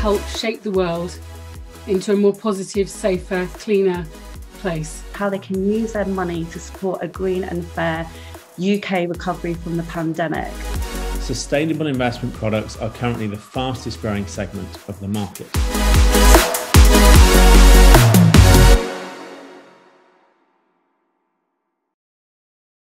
Help shape the world into a more positive, safer, cleaner place. How they can use their money to support a green and fair UK recovery from the pandemic. Sustainable investment products are currently the fastest growing segment of the market.